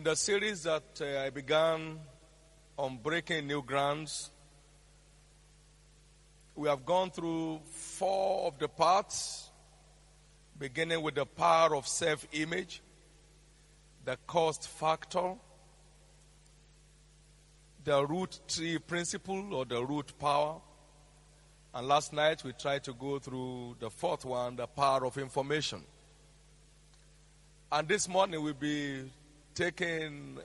In the series that uh, I began on breaking new grounds, we have gone through four of the parts, beginning with the power of self image, the cost factor, the root tree principle or the root power. And last night we tried to go through the fourth one, the power of information. And this morning we'll be taking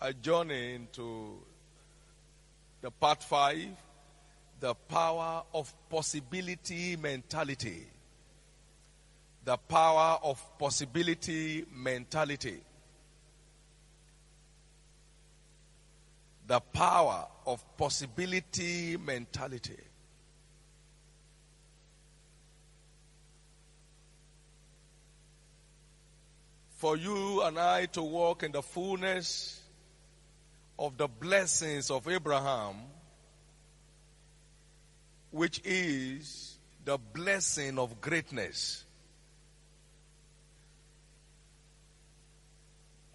a journey into the part five, the power of possibility mentality. The power of possibility mentality. The power of possibility mentality. For you and I to walk in the fullness of the blessings of Abraham, which is the blessing of greatness.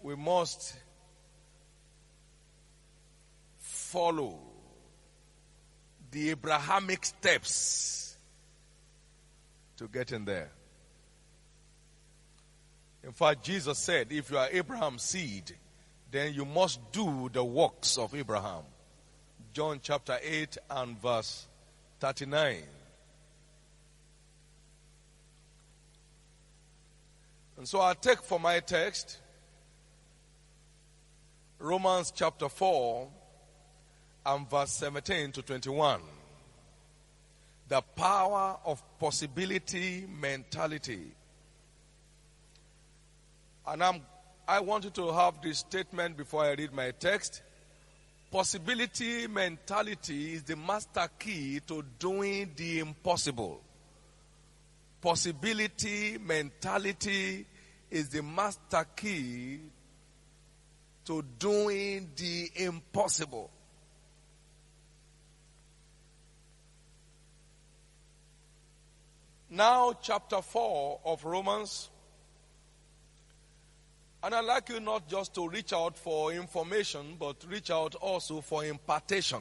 We must follow the Abrahamic steps to get in there. In fact, Jesus said, if you are Abraham's seed, then you must do the works of Abraham. John chapter 8 and verse 39. And so I take for my text Romans chapter 4 and verse 17 to 21. The power of possibility mentality. And I'm, I want you to have this statement before I read my text. Possibility mentality is the master key to doing the impossible. Possibility mentality is the master key to doing the impossible. Now, chapter 4 of Romans. And I'd like you not just to reach out for information, but reach out also for impartation.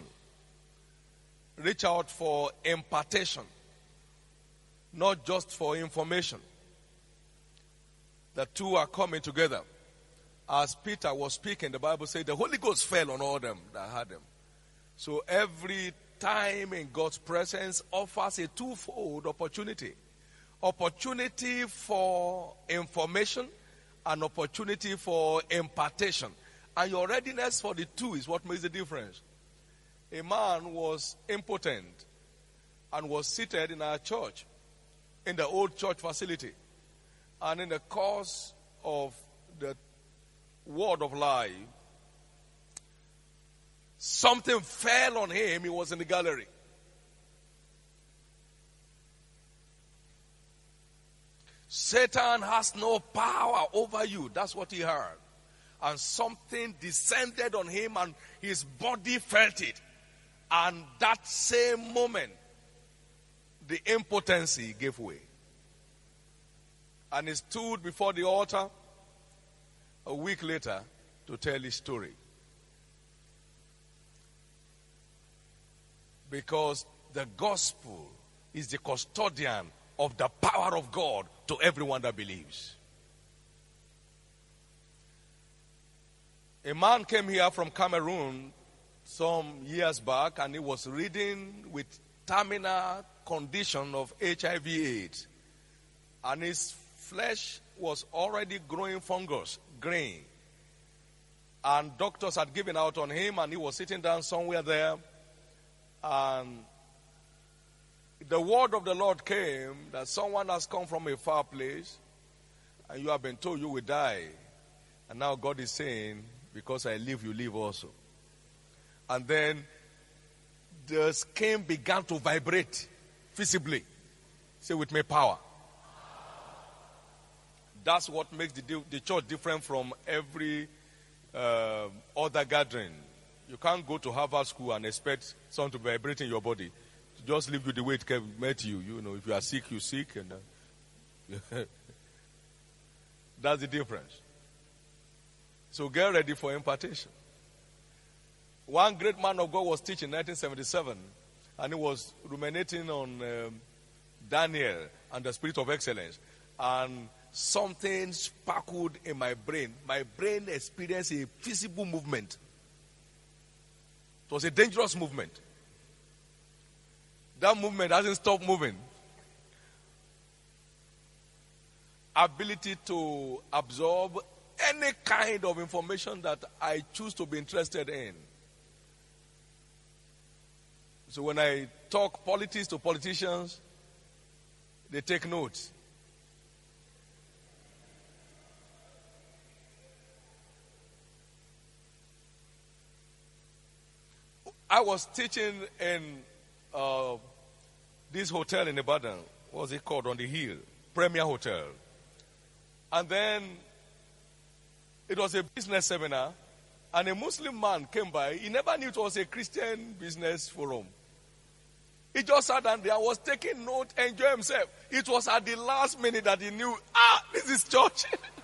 Reach out for impartation, not just for information. The two are coming together. As Peter was speaking, the Bible said the Holy Ghost fell on all them that had them. So every time in God's presence offers a twofold opportunity opportunity for information and opportunity for impartation. And your readiness for the two is what makes the difference. A man was impotent and was seated in our church, in the old church facility. And in the course of the word of life, something fell on him. He was in the gallery. Satan has no power over you. That's what he heard. And something descended on him and his body felt it. And that same moment, the impotency gave way. And he stood before the altar a week later to tell his story. Because the gospel is the custodian of the power of God to everyone that believes. A man came here from Cameroon some years back and he was reading with terminal condition of HIV AIDS. And his flesh was already growing fungus, grain. And doctors had given out on him and he was sitting down somewhere there. And the word of the Lord came that someone has come from a far place and you have been told you will die. And now God is saying, because I live, you live also. And then the skin began to vibrate visibly. Say with me, power. That's what makes the, the church different from every uh, other gathering. You can't go to Harvard School and expect something to vibrate in your body just leave you the way it came, met you. You know, if you are sick, you sick, and uh, that's the difference. So get ready for impartation. One great man of God was teaching in 1977, and he was ruminating on um, Daniel and the spirit of excellence. And something sparkled in my brain. My brain experienced a visible movement. It was a dangerous movement. That movement hasn't stopped moving. Ability to absorb any kind of information that I choose to be interested in. So when I talk politics to politicians, they take notes. I was teaching in uh, this hotel in Ibadan. What was it called? On the hill. Premier Hotel. And then it was a business seminar, and a Muslim man came by. He never knew it was a Christian business forum. He just sat down there, was taking note, enjoy himself. It was at the last minute that he knew, ah, this is church.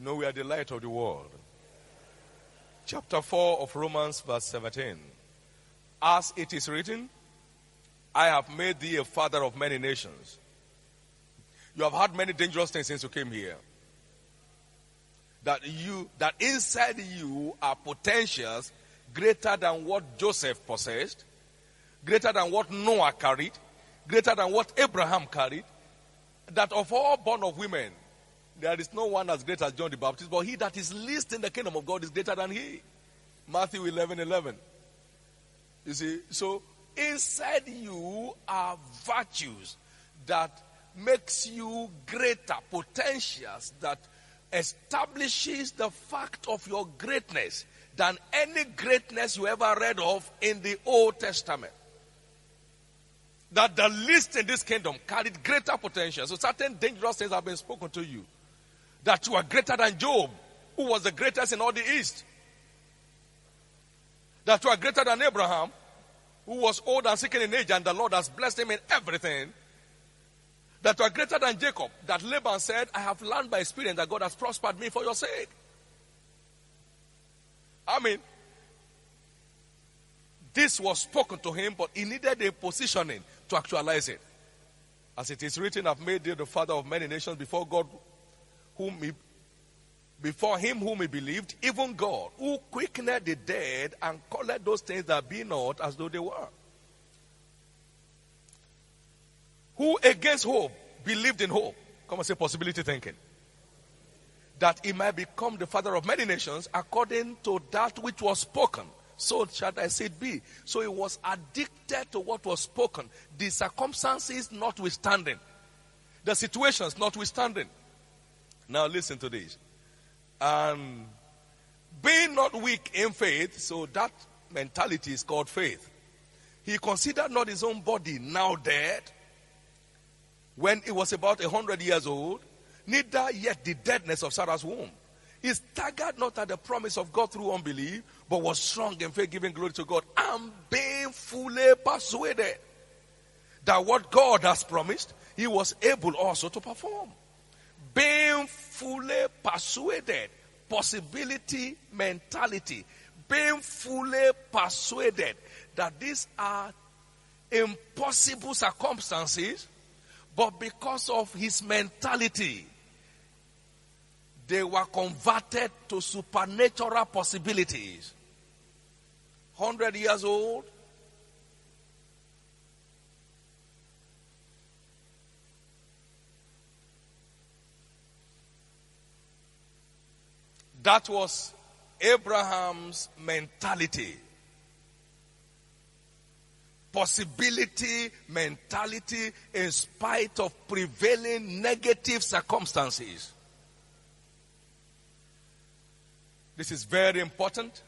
you know, we are the light of the world. Chapter 4 of Romans, verse 17. As it is written, I have made thee a father of many nations. You have had many dangerous things since you came here. That you that inside you are potentials greater than what Joseph possessed, greater than what Noah carried, greater than what Abraham carried. That of all born of women, there is no one as great as John the Baptist, but he that is least in the kingdom of God is greater than he. Matthew 11 11. You see, so inside you are virtues that makes you greater potentials that establishes the fact of your greatness than any greatness you ever read of in the Old Testament. That the least in this kingdom carried greater potential. So certain dangerous things have been spoken to you. That you are greater than Job, who was the greatest in all the East. That you are greater than Abraham, who was old and sick in age, and the Lord has blessed him in everything that were greater than Jacob, that Laban said, I have learned by experience that God has prospered me for your sake. I mean, this was spoken to him, but he needed a positioning to actualize it. As it is written, I've made thee the father of many nations before God, whom he, before him whom he believed, even God, who quickened the dead and called those things that be not as though they were. who against hope believed in hope. Come and say possibility thinking. That he might become the father of many nations according to that which was spoken. So shall I say it be. So he was addicted to what was spoken. The circumstances notwithstanding. The situations notwithstanding. Now listen to this. And being not weak in faith, so that mentality is called faith. He considered not his own body now dead when he was about a hundred years old, neither yet the deadness of Sarah's womb. He staggered not at the promise of God through unbelief, but was strong in faith, giving glory to God, and being fully persuaded that what God has promised, he was able also to perform. Being fully persuaded, possibility mentality, being fully persuaded that these are impossible circumstances but because of his mentality, they were converted to supernatural possibilities. 100 years old, That was Abraham's mentality possibility mentality in spite of prevailing negative circumstances. This is very important.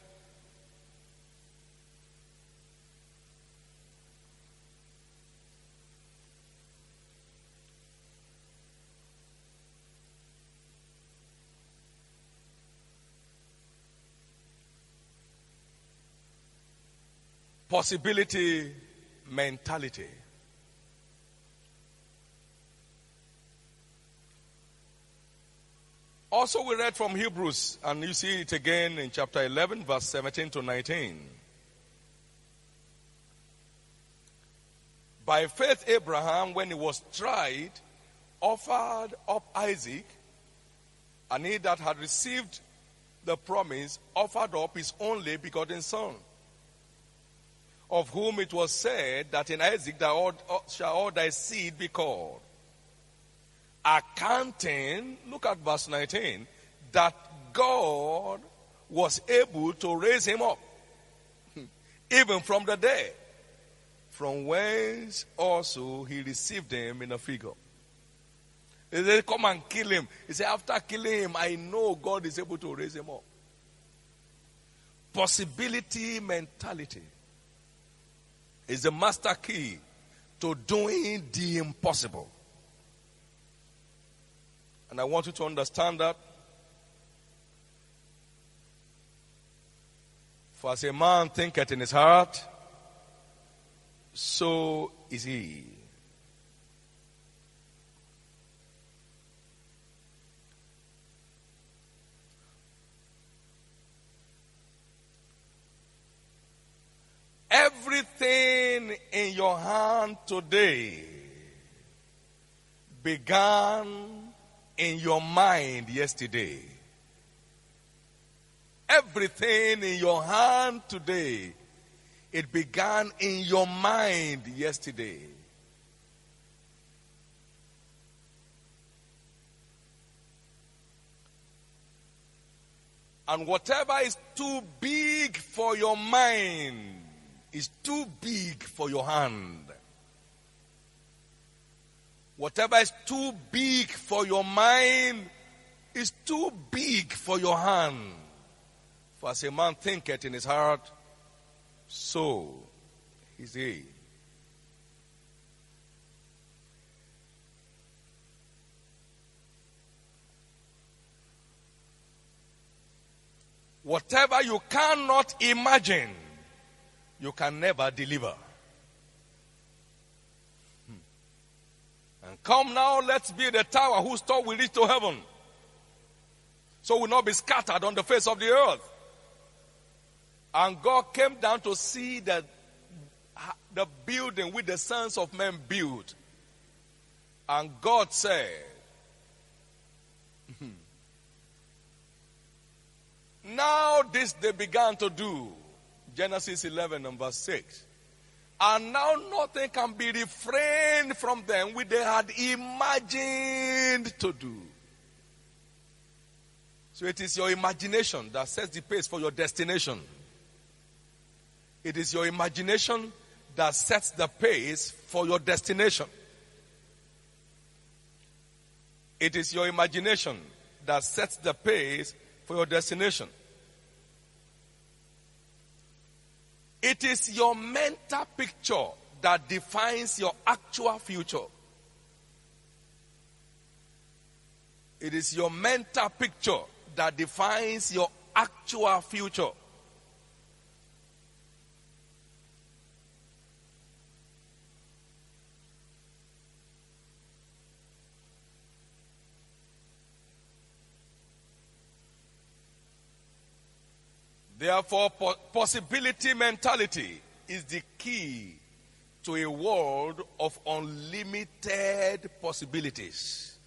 Possibility mentality. Also, we read from Hebrews, and you see it again in chapter 11, verse 17 to 19. By faith, Abraham, when he was tried, offered up Isaac, and he that had received the promise offered up his only begotten son, of whom it was said that in Isaac shall all thy seed be called accounting, look at verse 19, that God was able to raise him up, even from the dead, from whence also he received him in a figure. He said, Come and kill him. He said, After killing him, I know God is able to raise him up. Possibility mentality is the master key to doing the impossible. And I want you to understand that. For as a man thinketh in his heart, so is he. Everything in your hand today began in your mind yesterday. Everything in your hand today, it began in your mind yesterday. And whatever is too big for your mind is too big for your hand. Whatever is too big for your mind is too big for your hand. For as a man thinketh in his heart, so is he. Whatever you cannot imagine, you can never deliver. Hmm. And come now, let's build a tower whose top will reach to heaven. So we'll not be scattered on the face of the earth. And God came down to see that the building which the sons of men built. And God said, hmm. Now this they began to do. Genesis 11 and verse 6. And now nothing can be refrained from them which they had imagined to do. So it is your imagination that sets the pace for your destination. It is your imagination that sets the pace for your destination. It is your imagination that sets the pace for your destination. It is your mental picture that defines your actual future. It is your mental picture that defines your actual future. Therefore, possibility mentality is the key to a world of unlimited possibilities.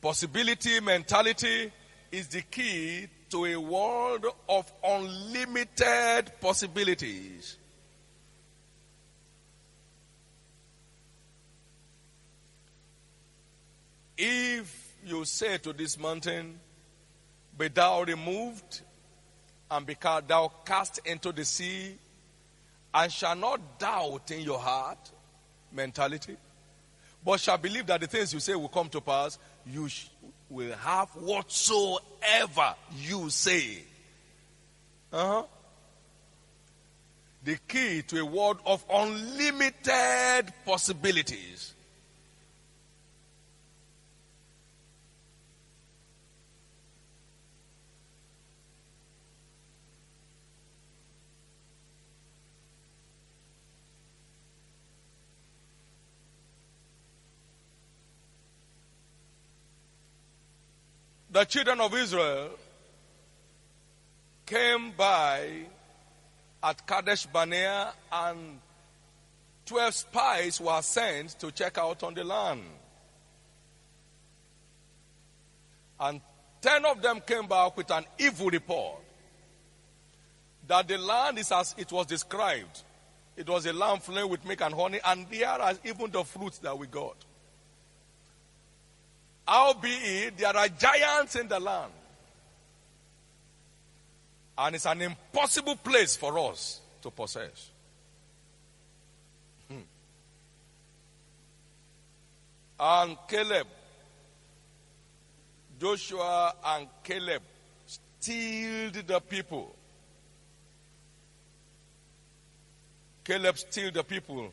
Possibility mentality is the key to a world of unlimited possibilities. If you say to this mountain, Be thou removed and be thou cast into the sea and shall not doubt in your heart mentality but shall believe that the things you say will come to pass you sh- will have whatsoever you say uh-huh. the key to a world of unlimited possibilities the children of Israel came by at Kadesh Barnea and 12 spies were sent to check out on the land. And 10 of them came back with an evil report that the land is as it was described. It was a land flowing with milk and honey, and there are even the fruits that we got. Albeit, there are giants in the land. And it's an impossible place for us to possess. Hmm. And Caleb, Joshua and Caleb stilled the people. Caleb stilled the people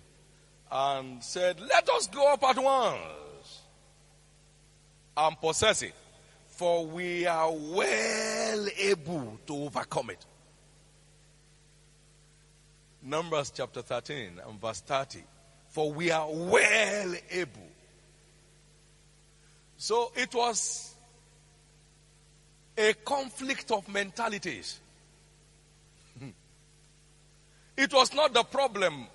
and said, Let us go up at once and possess it for we are well able to overcome it. Numbers chapter 13 and verse 30. For we are well able. So it was a conflict of mentalities. It was not the problem.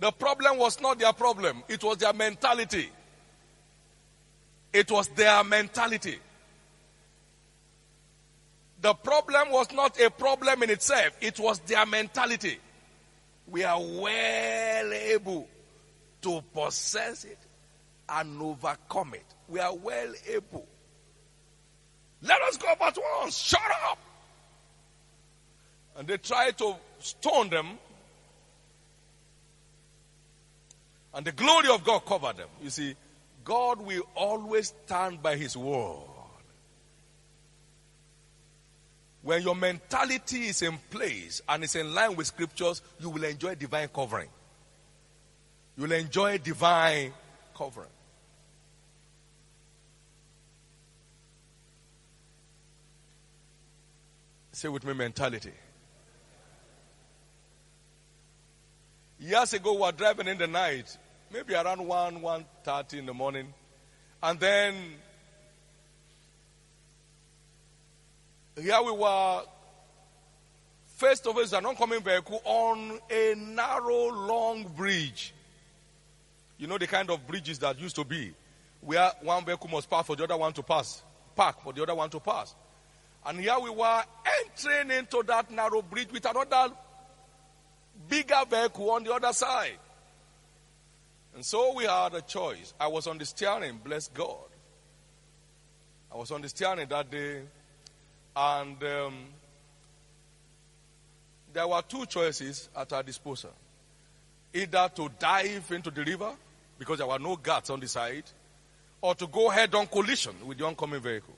The problem was not their problem, it was their mentality. It was their mentality. The problem was not a problem in itself, it was their mentality. We are well able to possess it and overcome it. We are well able. Let us go but once. Shut up. And they tried to stone them. And the glory of God covered them. You see, God will always stand by his word. When your mentality is in place and is in line with scriptures, you will enjoy divine covering. You will enjoy divine covering. Say with me mentality. Years ago, we were driving in the night, maybe around 1, 1.30 in the morning. And then Here we were first of all, us an oncoming vehicle on a narrow, long bridge. You know the kind of bridges that used to be, where one vehicle must pass for the other one to pass, park for the other one to pass. And here we were entering into that narrow bridge with another bigger vehicle on the other side. And so we had a choice. I was on the steering, bless God. I was on the steering that day and um, there were two choices at our disposal either to dive into the river because there were no guards on the side, or to go head on collision with the oncoming vehicle.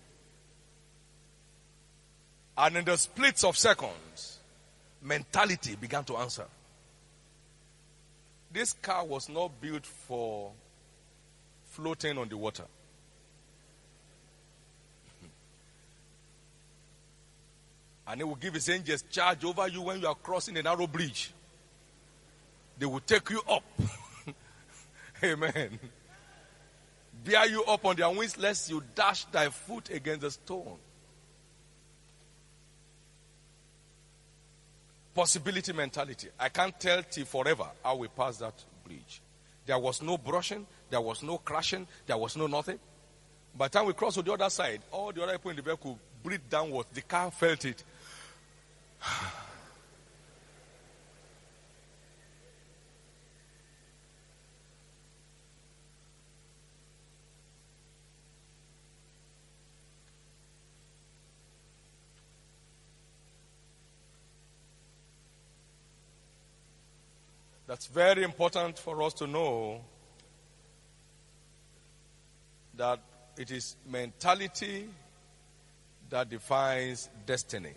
And in the splits of seconds, mentality began to answer. This car was not built for floating on the water. And he will give his angels charge over you when you are crossing a narrow bridge. They will take you up. Amen. Bear you up on their wings lest you dash thy foot against a stone. Possibility mentality. I can't tell till forever how we pass that bridge. There was no brushing, there was no crashing, there was no nothing. By the time we crossed to the other side, all the other people in the vehicle breathed downwards. The car felt it. That's very important for us to know that it is mentality that defines destiny.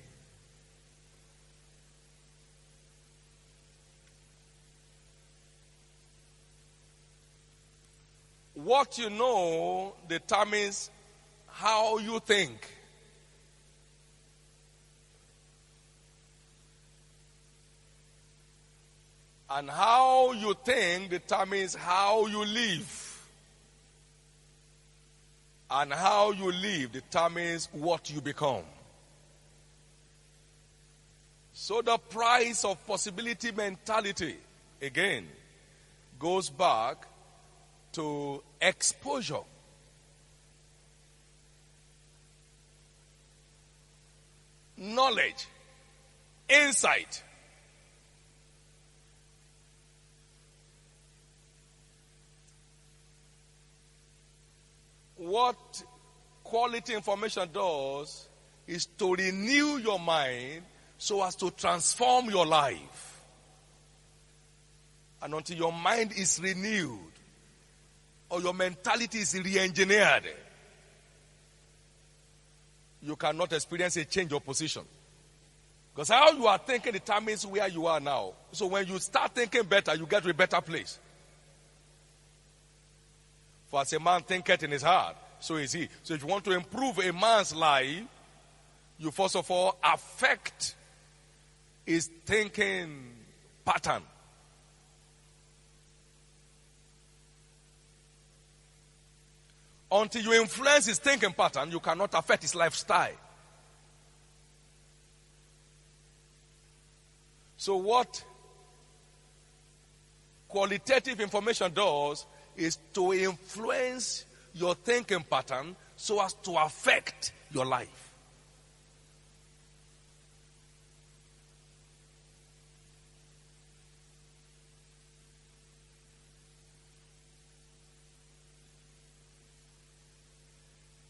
What you know determines how you think. And how you think determines how you live. And how you live determines what you become. So the price of possibility mentality, again, goes back to exposure. Knowledge, insight. What quality information does is to renew your mind so as to transform your life. And until your mind is renewed or your mentality is re engineered, you cannot experience a change of position. Because how you are thinking determines where you are now. So when you start thinking better, you get to a better place. For as a man thinketh in his heart, so is he. So if you want to improve a man's life, you first of all affect his thinking pattern. Until you influence his thinking pattern, you cannot affect his lifestyle. So, what qualitative information does is to influence your thinking pattern so as to affect your life.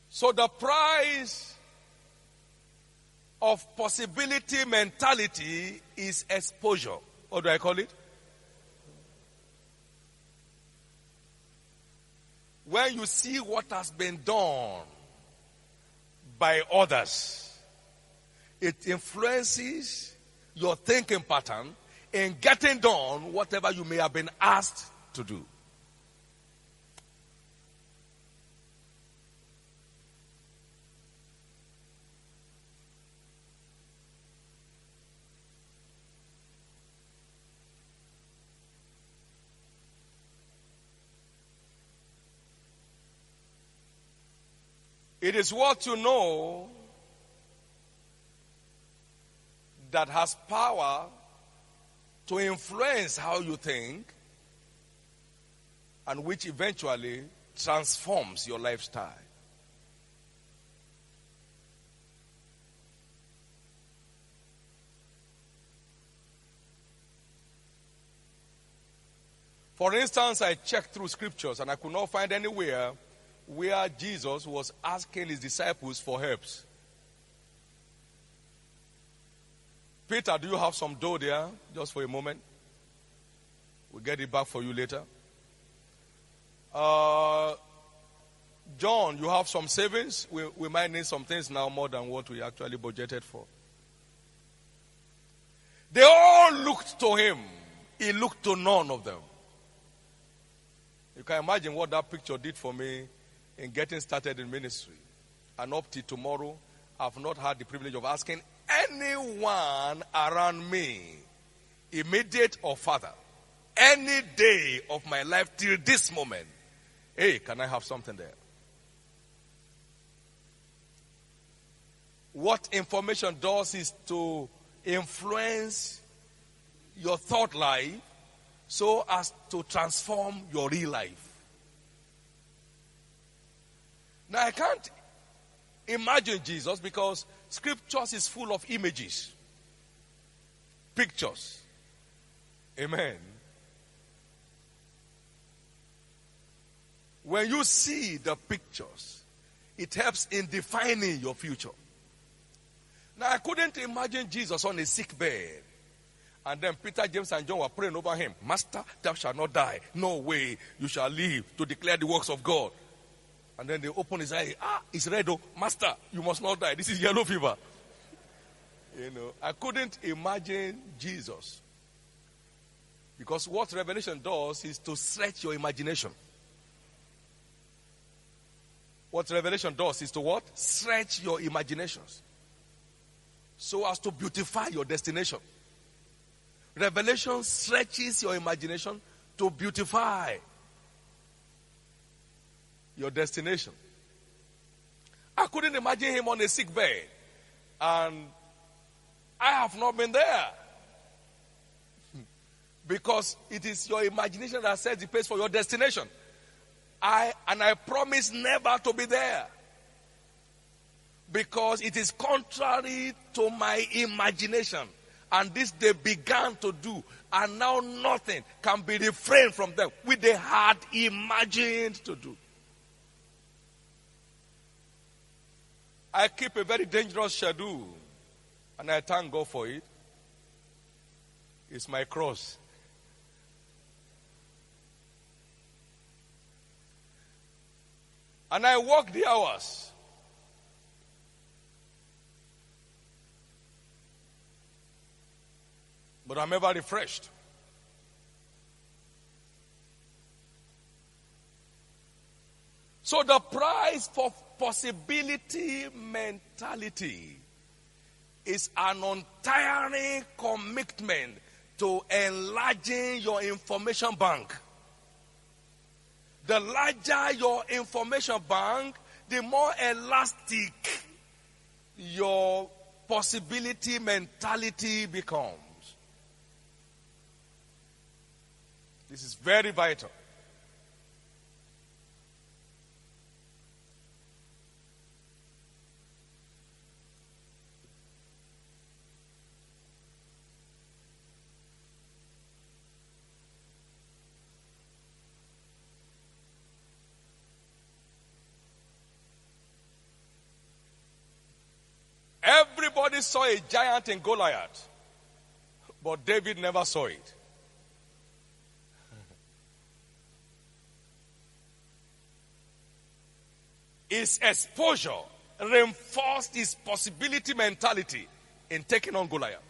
So the price of possibility mentality is exposure. What do I call it? When you see what has been done by others, it influences your thinking pattern in getting done whatever you may have been asked to do. It is what you know that has power to influence how you think and which eventually transforms your lifestyle. For instance, I checked through scriptures and I could not find anywhere where Jesus was asking his disciples for helps. Peter, do you have some dough there? Just for a moment. We'll get it back for you later. Uh, John, you have some savings. We, we might need some things now more than what we actually budgeted for. They all looked to him. He looked to none of them. You can imagine what that picture did for me in getting started in ministry. And up to tomorrow, I've not had the privilege of asking anyone around me, immediate or father, any day of my life till this moment, hey, can I have something there? What information does is to influence your thought life so as to transform your real life. Now, I can't imagine Jesus because scriptures is full of images, pictures. Amen. When you see the pictures, it helps in defining your future. Now, I couldn't imagine Jesus on a sick bed. And then Peter, James, and John were praying over him Master, thou shalt not die. No way you shall live to declare the works of God. And then they open his eye. Ah, it's red. Oh, master, you must not die. This is yellow fever. You know, I couldn't imagine Jesus. Because what Revelation does is to stretch your imagination. What Revelation does is to what? Stretch your imaginations. So as to beautify your destination. Revelation stretches your imagination to beautify your destination. I couldn't imagine him on a sick bed. And I have not been there. Because it is your imagination that sets the pace for your destination. I and I promise never to be there. Because it is contrary to my imagination. And this they began to do. And now nothing can be refrained from them, which they had imagined to do. I keep a very dangerous schedule, and I thank God for it. It's my cross. And I work the hours. But I'm ever refreshed. So the price for possibility mentality is an untiring commitment to enlarging your information bank. The larger your information bank, the more elastic your possibility mentality becomes. This is very vital. Everybody saw a giant in Goliath, but David never saw it. His exposure reinforced his possibility mentality in taking on Goliath.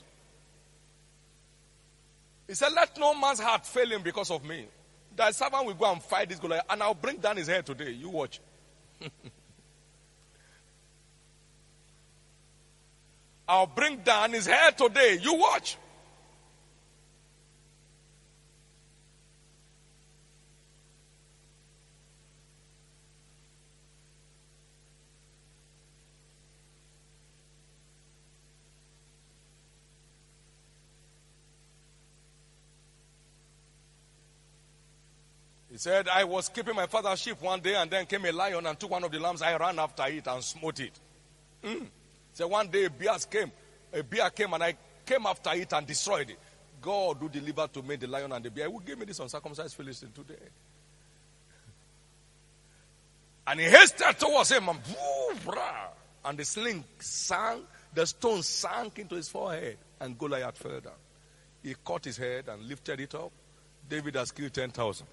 He said, Let no man's heart fail him because of me. That servant will go and fight this Goliath, and I'll bring down his head today. You watch. I'll bring down his head today. You watch. He said, I was keeping my father's sheep one day, and then came a lion and took one of the lambs. I ran after it and smote it. Mm. So one day a bear came, a bear came, and I came after it and destroyed it. God who delivered to me the lion and the bear, will give me this uncircumcised Philistine today. And he hasted towards him, and, and the sling sank, the stone sank into his forehead, and Goliath fell down. He caught his head and lifted it up. David has killed 10,000.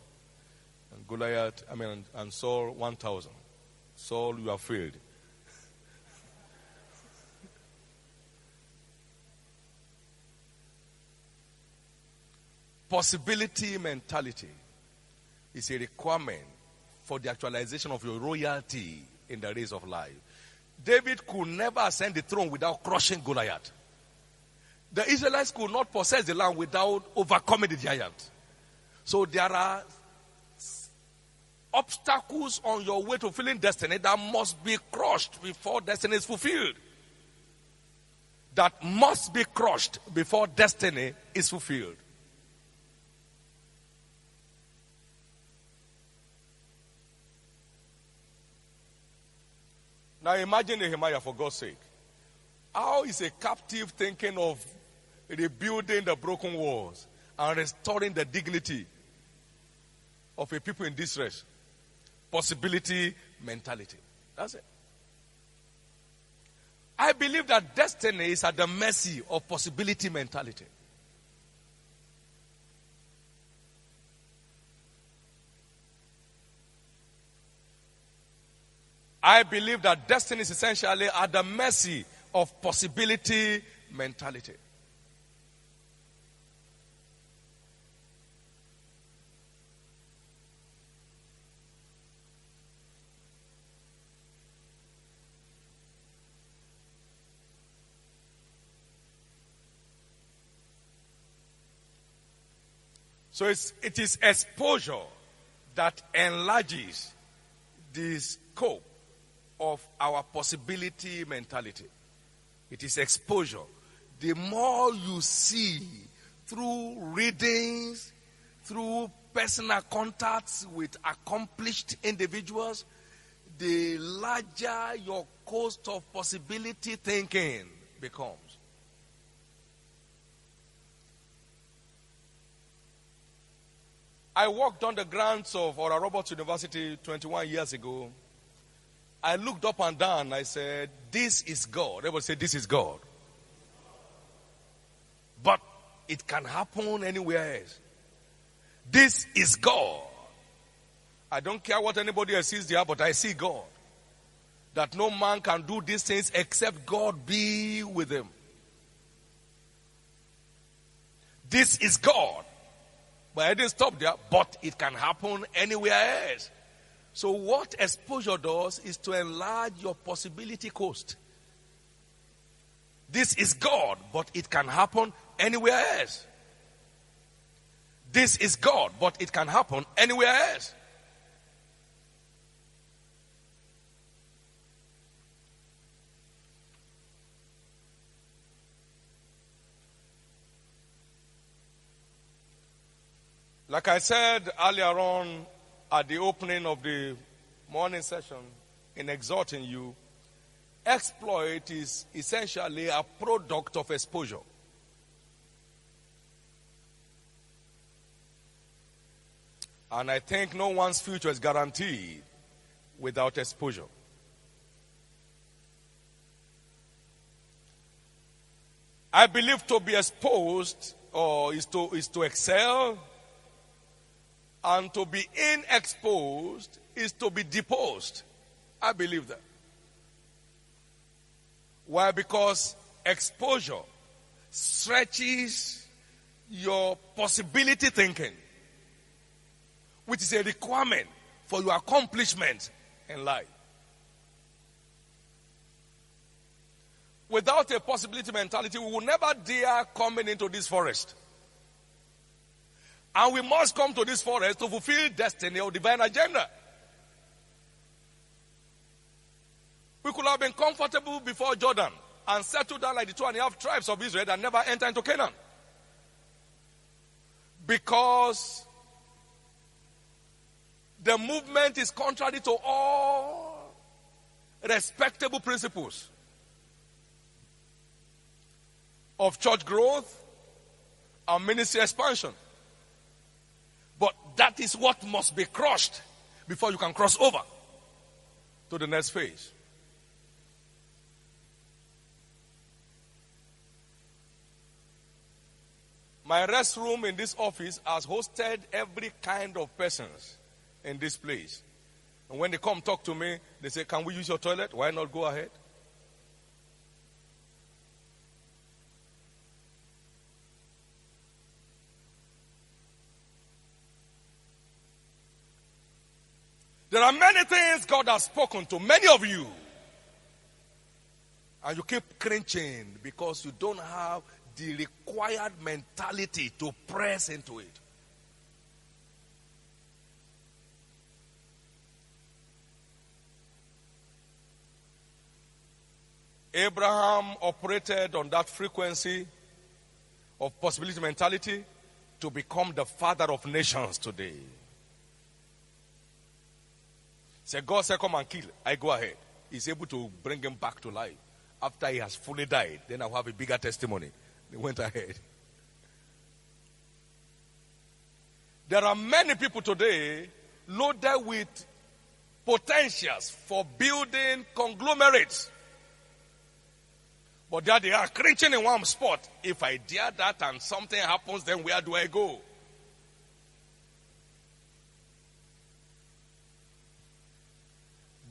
And Goliath, I mean, and Saul 1,000. Saul, you are failed. Possibility mentality is a requirement for the actualization of your royalty in the race of life. David could never ascend the throne without crushing Goliath. The Israelites could not possess the land without overcoming the giant. So there are obstacles on your way to fulfilling destiny that must be crushed before destiny is fulfilled. That must be crushed before destiny is fulfilled. Now imagine Nehemiah for God's sake. How is a captive thinking of rebuilding the broken walls and restoring the dignity of a people in distress? Possibility mentality. That's it. I believe that destiny is at the mercy of possibility mentality. I believe that destiny is essentially at the mercy of possibility mentality. So it is exposure that enlarges the scope of our possibility mentality. It is exposure. The more you see through readings, through personal contacts with accomplished individuals, the larger your cost of possibility thinking becomes. I walked on the grounds of Oral Roberts University 21 years ago. I looked up and down. I said, This is God. Everybody say, This is God. But it can happen anywhere else. This is God. I don't care what anybody else sees there, but I see God. That no man can do these things except God be with him. This is God. But I didn't stop there, but it can happen anywhere else. So, what exposure does is to enlarge your possibility cost. This is God, but it can happen anywhere else. This is God, but it can happen anywhere else. Like I said earlier on at the opening of the morning session in exhorting you, exploit is essentially a product of exposure. And I think no one's future is guaranteed without exposure. I believe to be exposed or is to, is to excel and to be inexposed is to be deposed. I believe that. Why? Because exposure stretches your possibility thinking, which is a requirement for your accomplishment in life. Without a possibility mentality, we will never dare coming into this forest. And we must come to this forest to fulfill destiny or divine agenda. We could have been comfortable before Jordan and settled down like the two and a half tribes of Israel and never enter into Canaan. Because the movement is contrary to all respectable principles of church growth and ministry expansion. That is what must be crushed before you can cross over to the next phase. My restroom in this office has hosted every kind of persons in this place. And when they come talk to me, they say, Can we use your toilet? Why not go ahead? There are many things God has spoken to many of you. And you keep cringing because you don't have the required mentality to press into it. Abraham operated on that frequency of possibility mentality to become the father of nations today. Say, God said, Come and kill. I go ahead. He's able to bring him back to life. After he has fully died, then I'll have a bigger testimony. They went ahead. There are many people today loaded with potentials for building conglomerates. But there they are cringing in one spot. If I dare that and something happens, then where do I go?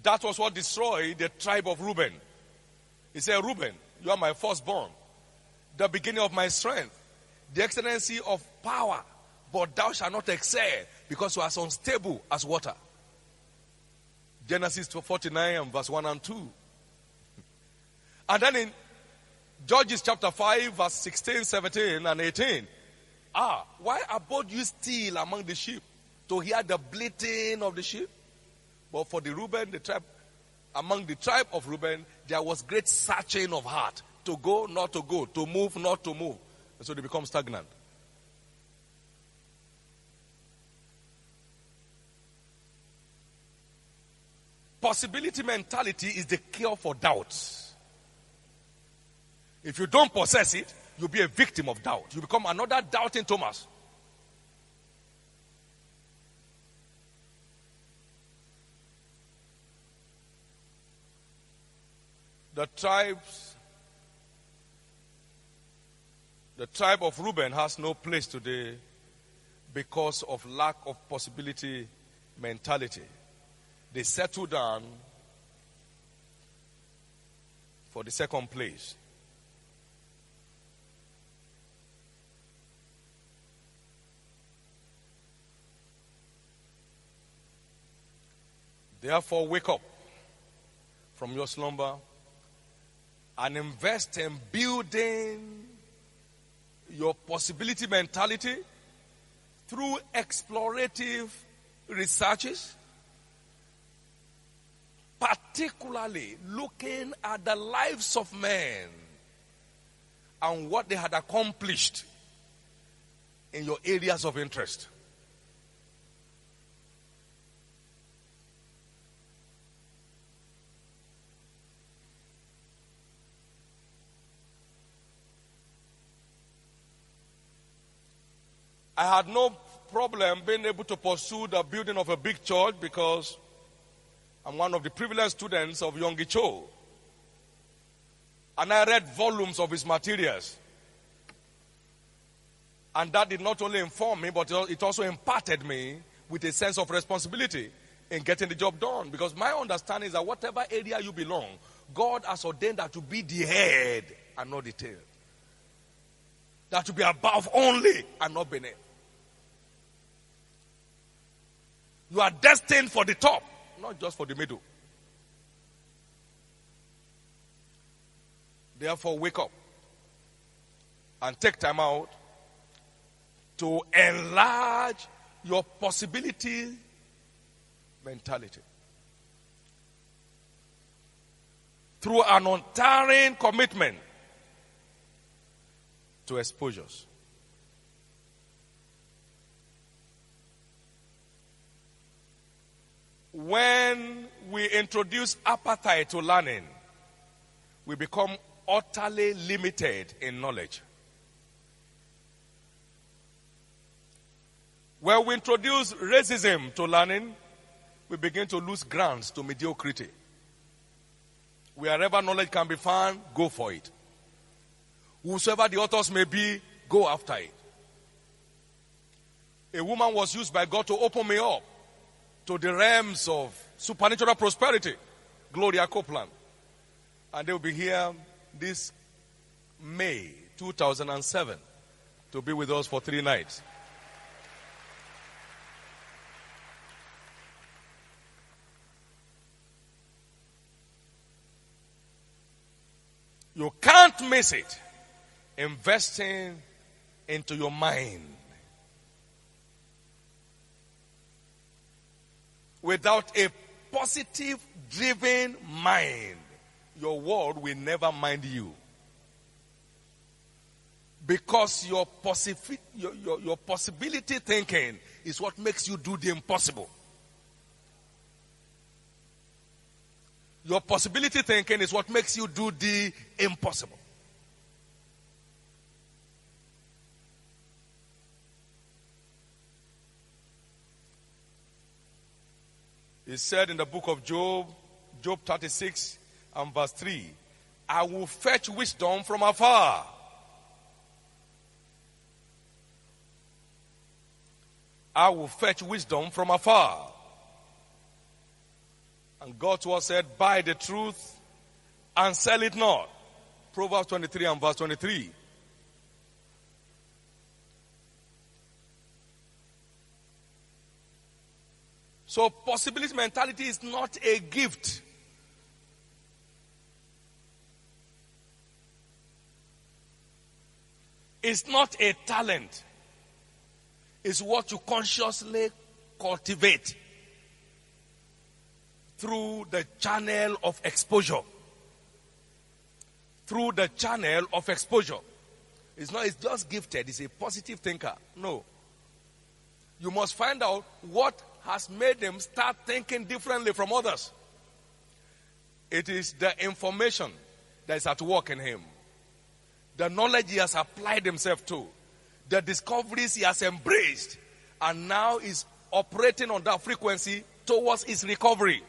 That was what destroyed the tribe of Reuben. He said, Reuben, you are my firstborn, the beginning of my strength, the excellency of power, but thou shalt not excel because you are as unstable as water. Genesis 49 and verse 1 and 2. And then in Judges chapter 5, verse 16, 17, and 18. Ah, why abode you still among the sheep to hear the bleating of the sheep? But for the Reuben, the tribe, among the tribe of Reuben, there was great searching of heart to go, not to go, to move, not to move. And so they become stagnant. Possibility mentality is the cure for doubt. If you don't possess it, you'll be a victim of doubt. You become another doubting Thomas. The tribes, the tribe of Reuben has no place today because of lack of possibility mentality. They settle down for the second place. Therefore, wake up from your slumber and invest in building your possibility mentality through explorative researches, particularly looking at the lives of men and what they had accomplished in your areas of interest. I had no problem being able to pursue the building of a big church because I'm one of the privileged students of Yonggi Cho. And I read volumes of his materials. And that did not only inform me, but it also imparted me with a sense of responsibility in getting the job done. Because my understanding is that whatever area you belong, God has ordained that to be the head and not the tail. That to be above only and not beneath. You are destined for the top, not just for the middle. Therefore, wake up and take time out to enlarge your possibility mentality. Through an untiring commitment to exposures. When we introduce appetite to learning, we become utterly limited in knowledge. When we introduce racism to learning, we begin to lose grounds to mediocrity. Wherever knowledge can be found, go for it. Whosoever the authors may be, go after it. A woman was used by God to open me up to the realms of supernatural prosperity. Gloria Copeland. And they will be here this May 2007 to be with us for three nights. You can't miss it. Investing into your mind. Without a positive driven mind, your world will never mind you. Because your, possi- your, your, your possibility thinking is what makes you do the impossible. Your possibility thinking is what makes you do the impossible. He said in the book of Job, Job 36 and verse 3, I will fetch wisdom from afar. I will fetch wisdom from afar. And God's word said, Buy the truth and sell it not. Proverbs 23 and verse 23. So, possibility mentality is not a gift. It's not a talent. It's what you consciously cultivate through the channel of exposure. Through the channel of exposure. It's not, it's just gifted, it's a positive thinker. No. You must find out what has made them start thinking differently from others. It is the information that is at work in him, the knowledge he has applied himself to, the discoveries he has embraced, and now is operating on that frequency towards his recovery.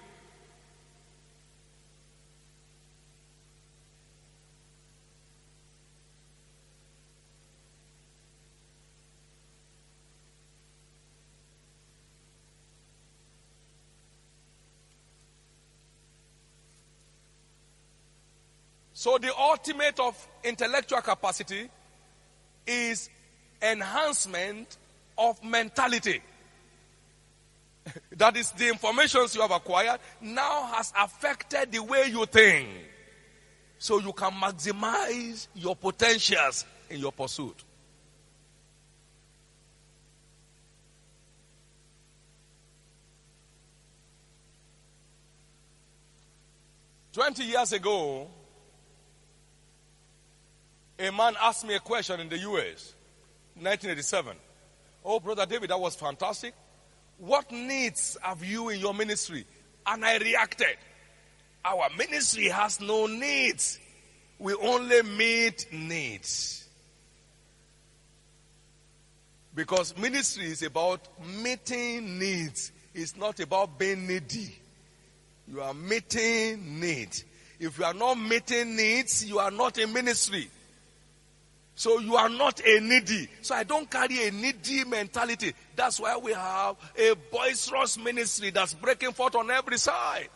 So the ultimate of intellectual capacity is enhancement of mentality. that is the information you have acquired now has affected the way you think. So you can maximize your potentials in your pursuit. Twenty years ago, a man asked me a question in the US, 1987. Oh, Brother David, that was fantastic. What needs have you in your ministry? And I reacted. Our ministry has no needs. We only meet needs. Because ministry is about meeting needs. It's not about being needy. You are meeting needs. If you are not meeting needs, you are not in ministry. So you are not a needy. So I don't carry a needy mentality. That's why we have a boisterous ministry that's breaking forth on every side.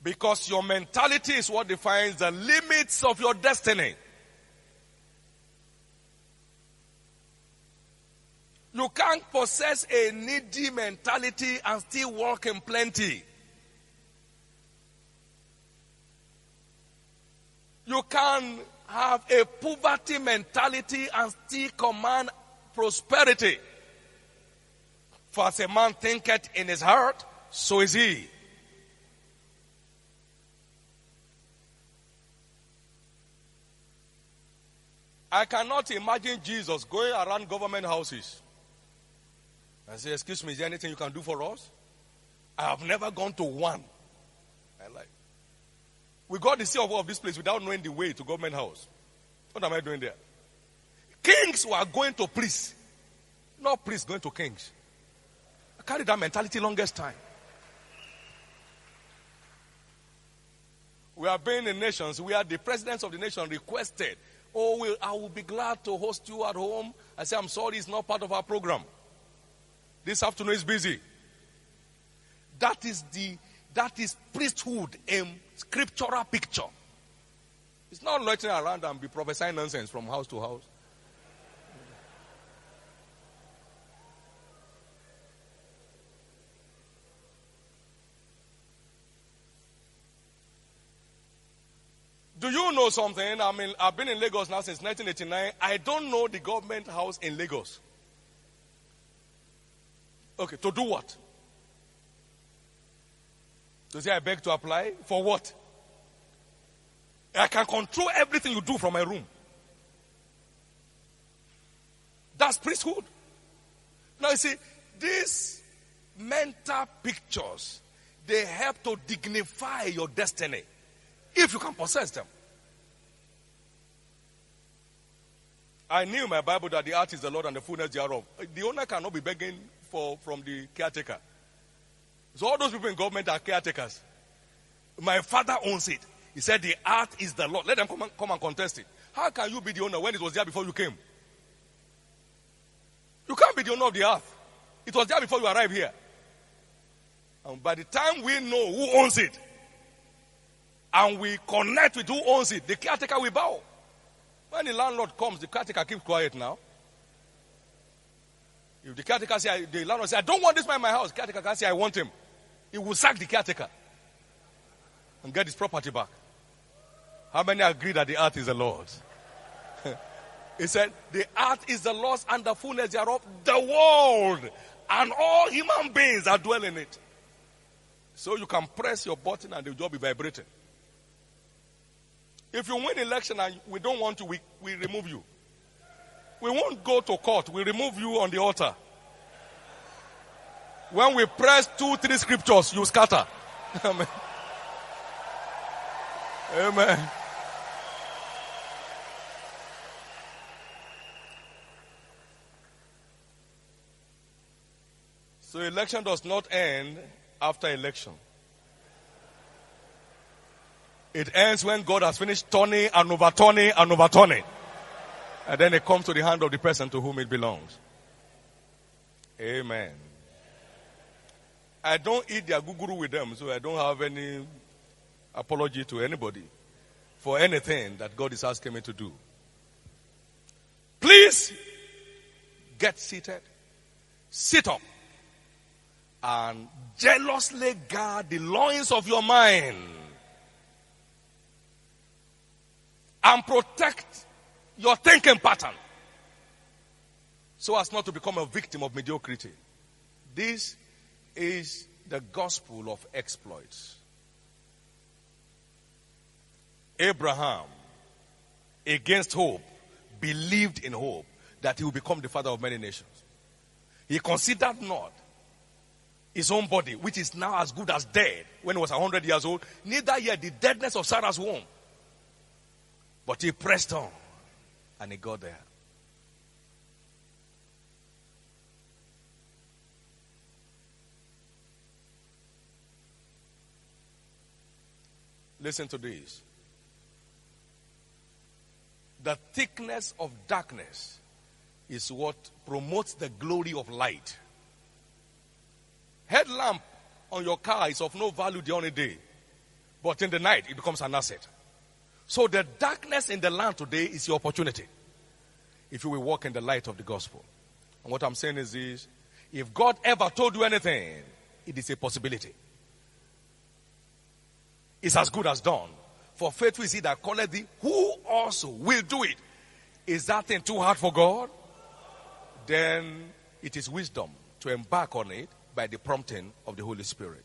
Because your mentality is what defines the limits of your destiny. You can't possess a needy mentality and still walk in plenty. You can have a poverty mentality and still command prosperity. For as a man thinketh in his heart, so is he. I cannot imagine Jesus going around government houses I say, Excuse me, is there anything you can do for us? I have never gone to one. I like. We got the seal of this place without knowing the way to government house. What am I doing there? Kings were going to priests, not priests going to kings. I carried that mentality longest time. We are being in nations We are the presidents of the nation requested, Oh, I will be glad to host you at home. I say, I'm sorry, it's not part of our program. This afternoon is busy. That is the that is priesthood in scriptural picture. It's not loitering around and be prophesying nonsense from house to house. Do you know something? I mean, I've been in Lagos now since 1989. I don't know the government house in Lagos. Okay, to do what? To say, I beg to apply? For what? I can control everything you do from my room. That's priesthood. Now you see, these mental pictures, they help to dignify your destiny if you can possess them. I knew my Bible that the earth is the Lord and the fullness thereof. The owner cannot be begging for, from the caretaker. So all those people in government are caretakers. My father owns it. He said the earth is the Lord. Let them come and, come and contest it. How can you be the owner when it was there before you came? You can't be the owner of the earth. It was there before you arrived here. And by the time we know who owns it, and we connect with who owns it, the caretaker will bow. When the landlord comes, the caretaker keeps quiet now. If the caretaker say, the landlord say, I don't want this man in my house, caretaker can say, I want him. He will sack the caretaker and get his property back. How many agree that the earth is the Lord's? He said, The earth is the Lord's and the fullness thereof, the world, and all human beings that dwell in it. So you can press your button and the job be vibrating. If you win election and we don't want to, we, we remove you. We won't go to court. We remove you on the altar. When we press two, three scriptures, you scatter. Amen. Amen. So election does not end after election. It ends when God has finished turning and overturning and overturning. And then it comes to the hand of the person to whom it belongs. Amen. I don't eat their guguru with them, so I don't have any apology to anybody for anything that God is asking me to do. Please get seated, sit up, and jealously guard the loins of your mind and protect your thinking pattern so as not to become a victim of mediocrity. This is the gospel of exploits. Abraham, against hope, believed in hope that he would become the father of many nations. He considered not his own body, which is now as good as dead when he was 100 years old, neither yet the deadness of Sarah's womb. But he pressed on and he got there. Listen to this. The thickness of darkness is what promotes the glory of light. Headlamp on your car is of no value during the day, but in the night it becomes an asset. So the darkness in the land today is your opportunity. If you will walk in the light of the gospel. And what I'm saying is this if God ever told you anything, it is a possibility. It's as good as done. For faith we see that calleth thee, who also will do it. Is that thing too hard for God? Then it is wisdom to embark on it by the prompting of the Holy Spirit.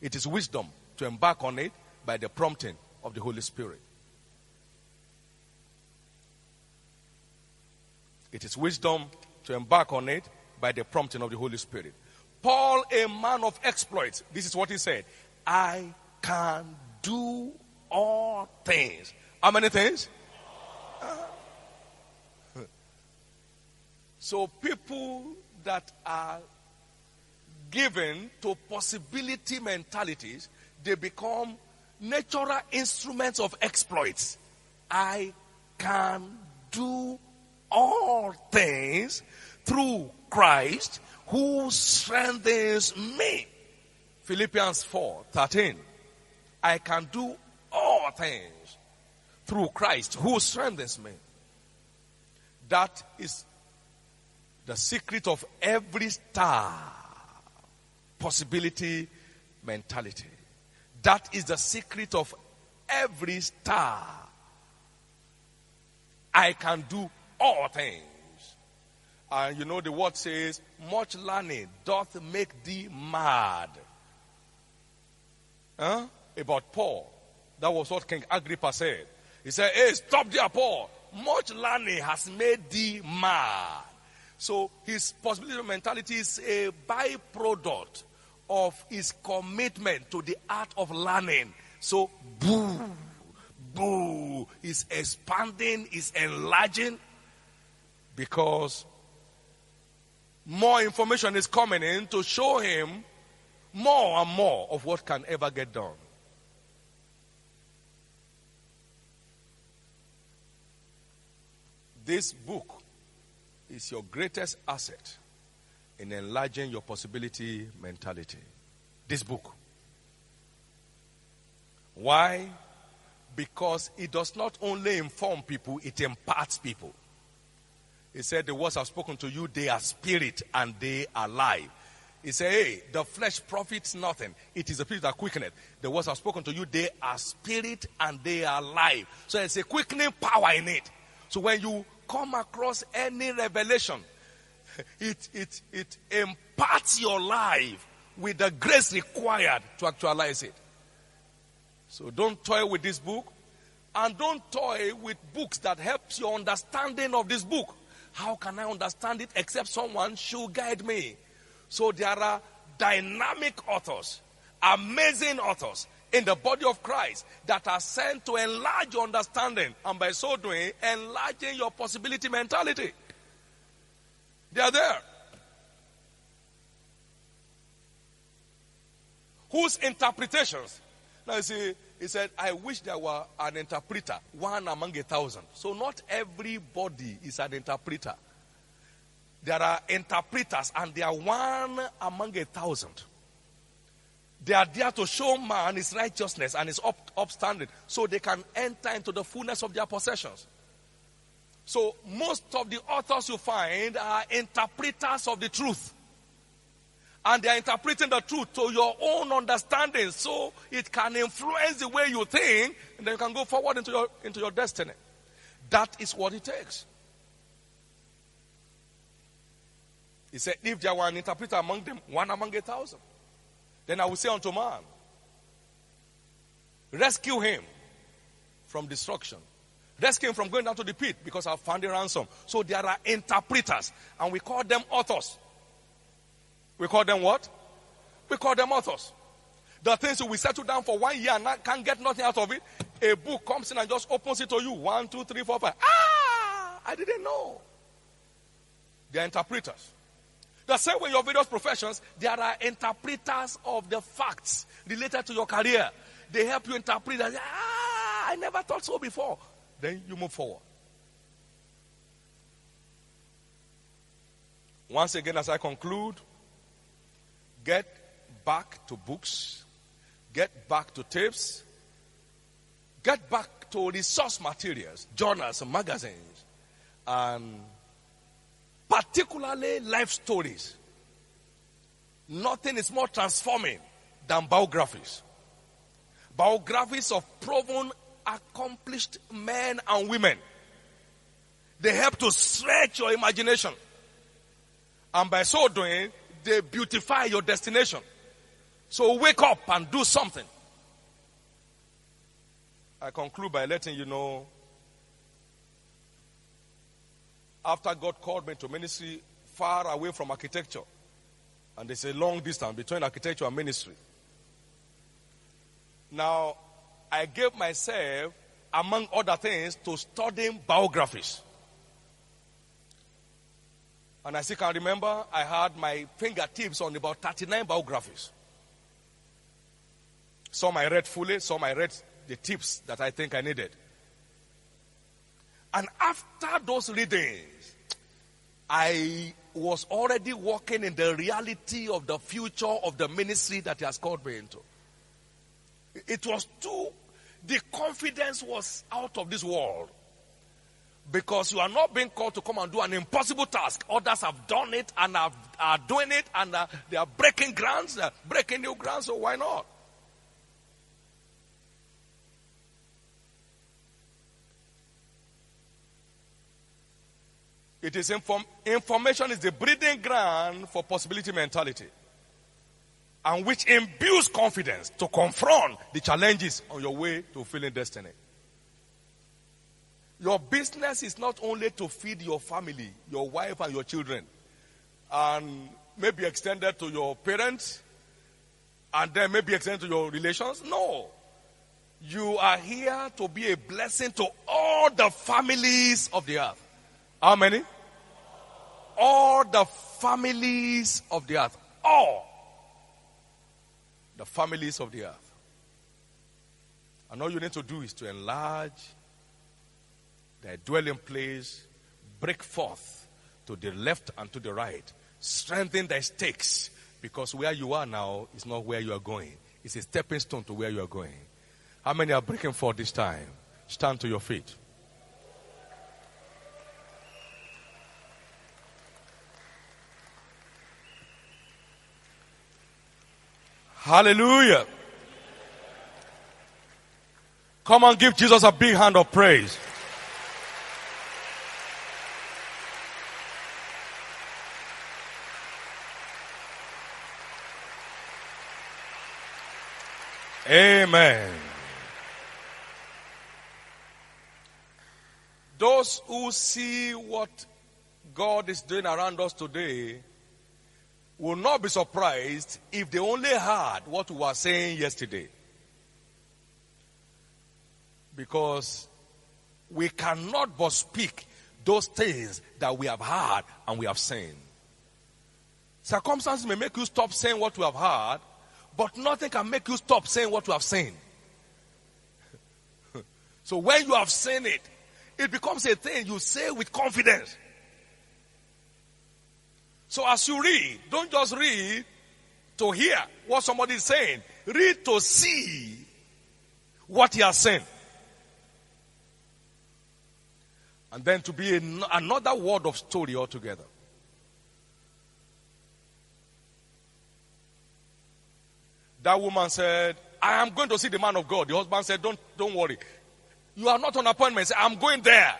It is wisdom to embark on it by the prompting of the Holy Spirit. It is wisdom to embark on it by the prompting of the Holy Spirit. Paul, a man of exploits, this is what he said I can do all things. How many things? Uh, so, people that are given to possibility mentalities, they become natural instruments of exploits. I can do all things through Christ who strengthens me. Philippians 4 13. I can do all things through Christ who strengthens me. That is the secret of every star possibility mentality. That is the secret of every star. I can do all things. And you know, the word says, much learning doth make thee mad. Huh? About Paul. That was what King Agrippa said. He said, Hey, stop there, Paul. Much learning has made thee mad. So his possibility mentality is a byproduct of his commitment to the art of learning. So, boo, boo, is expanding, is enlarging because more information is coming in to show him more and more of what can ever get done. This book is your greatest asset in enlarging your possibility mentality. This book. Why? Because it does not only inform people, it imparts people. He said, The words I've spoken to you, they are spirit and they are life. He said, Hey, the flesh profits nothing. It is the spirit that quickeneth. The words I've spoken to you, they are spirit and they are life. So there's a quickening power in it. So when you come across any revelation, it, it, it imparts your life with the grace required to actualize it. So don't toy with this book and don't toy with books that helps your understanding of this book. How can I understand it except someone should guide me? So there are dynamic authors, amazing authors in the body of Christ that are sent to enlarge your understanding and by so doing, enlarging your possibility mentality. They are there. Whose interpretations? Now you see, he said, I wish there were an interpreter, one among a thousand. So not everybody is an interpreter. There are interpreters, and they are one among a thousand. They are there to show man his righteousness and his up, upstanding so they can enter into the fullness of their possessions. So, most of the authors you find are interpreters of the truth. And they are interpreting the truth to your own understanding so it can influence the way you think and then you can go forward into your, into your destiny. That is what it takes. He said, If there were an interpreter among them, one among a thousand, then I will say unto man, Rescue him from destruction. Rescue him from going down to the pit because I've found a ransom. So there are interpreters, and we call them authors. We call them what? We call them authors. The things we settle down for one year and can't get nothing out of it. A book comes in and just opens it to you. One, two, three, four, five. Ah, I didn't know. They are interpreters. The same way your various professions, there are interpreters of the facts related to your career. They help you interpret. Ah, I never thought so before. Then you move forward. Once again, as I conclude, get back to books, get back to tapes, get back to resource materials, journals, and magazines, and particularly life stories. Nothing is more transforming than biographies. Biographies of proven, accomplished men and women. They help to stretch your imagination. And by so doing, they beautify your destination. So wake up and do something. I conclude by letting you know after God called me to ministry far away from architecture, and there's a long distance between architecture and ministry. Now, I gave myself, among other things, to studying biographies. And I still can remember I had my fingertips on about 39 biographies. Some I read fully, some I read the tips that I think I needed. And after those readings, I was already walking in the reality of the future of the ministry that He has called me into. It was too, the confidence was out of this world. Because you are not being called to come and do an impossible task. Others have done it and are, are doing it and are, they are breaking grounds, uh, breaking new grounds, so why not? It is inform- information is the breeding ground for possibility mentality. And which imbues confidence to confront the challenges on your way to fulfilling destiny. Your business is not only to feed your family, your wife, and your children, and maybe extended to your parents, and then maybe extended to your relations. No. You are here to be a blessing to all the families of the earth. How many? All the families of the earth. All. The families of the earth. And all you need to do is to enlarge their dwelling place, break forth to the left and to the right, strengthen their stakes, because where you are now is not where you are going. It's a stepping stone to where you are going. How many are breaking forth this time? Stand to your feet. Hallelujah. Come and give Jesus a big hand of praise. Amen. Those who see what God is doing around us today will not be surprised if they only heard what we were saying yesterday. Because we cannot but speak those things that we have heard and we have seen. Circumstances may make you stop saying what we have heard, but nothing can make you stop saying what you have seen. so when you have seen it, it becomes a thing you say with confidence. So as you read, don't just read to hear what somebody is saying. Read to see what he has said. And then to be an, another word of story altogether. That woman said, I am going to see the man of God. The husband said, Don't, don't worry. You are not on appointment. I'm going there.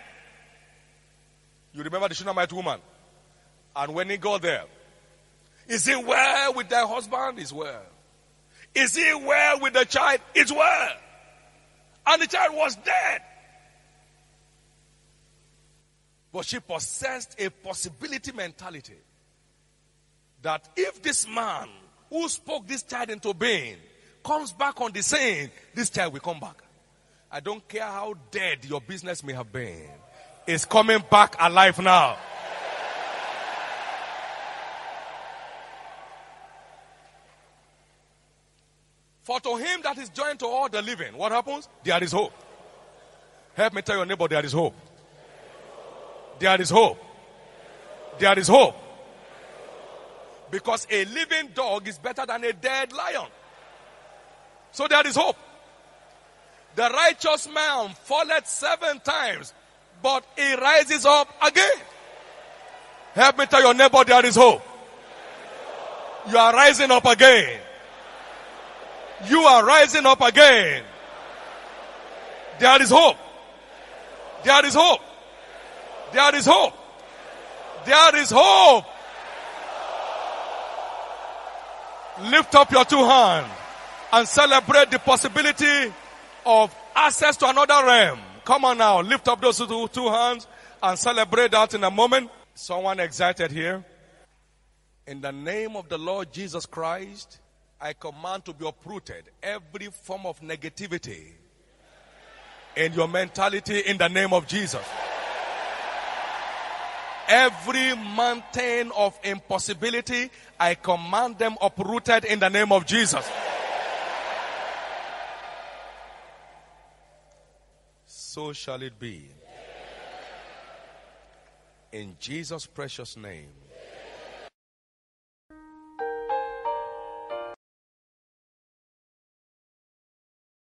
You remember the Shunammite woman? And when he got there, is he well with their husband? Is well. Is he well with the child? It's well. And the child was dead. But she possessed a possibility mentality that if this man who spoke this child into being comes back on the scene, this child will come back. I don't care how dead your business may have been, it's coming back alive now. For to him that is joined to all the living, what happens? There is hope. Help me tell your neighbor there is hope. There is hope. There is hope. Because a living dog is better than a dead lion. So there is hope. The righteous man falleth seven times, but he rises up again. Help me tell your neighbor there is hope. You are rising up again. You are rising up again. There is hope. There is hope. There is hope. There is hope. Lift up your two hands and celebrate the possibility of access to another realm. Come on now, lift up those two, two hands and celebrate that in a moment. Someone excited here. In the name of the Lord Jesus Christ, I command to be uprooted every form of negativity in your mentality in the name of Jesus. Every mountain of impossibility, I command them uprooted in the name of Jesus. So shall it be. In Jesus' precious name.